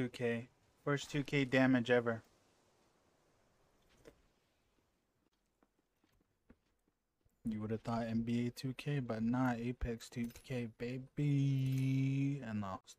2K. First 2K damage ever. You would have thought NBA 2K, but not Apex 2K, baby. And lost.